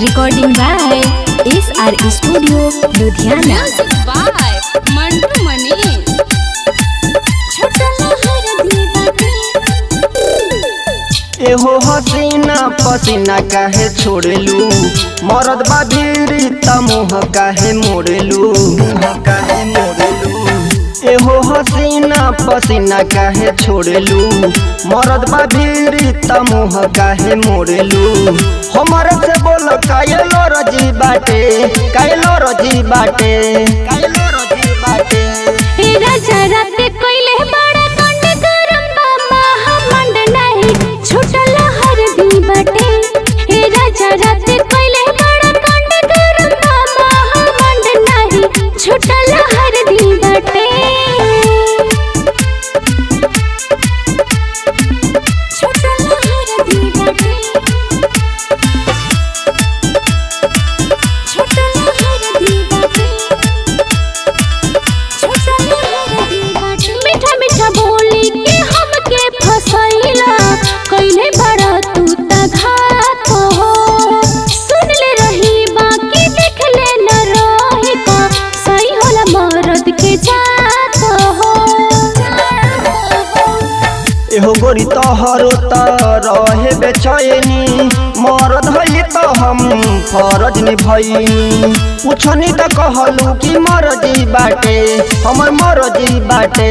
Recording by S R studio Ludhiana by हसीना पसीना काहे छोड़लू? मरद बाधीरी त काहे मोड़लू? पसीना काहे छोड़लू? मरद बाधीरी तमुह काहे मोड़लू? हमारे से बोल कायलो रज़ी बाटे? कायलो रज़ी बाटे? कायलो एहो गोरी तोहरो रहे बेचैनी मरद हई तो हम फरज निभैनी। पूछनी तो कहलू कि मरजी बाटे, हमर मरजी बाटे।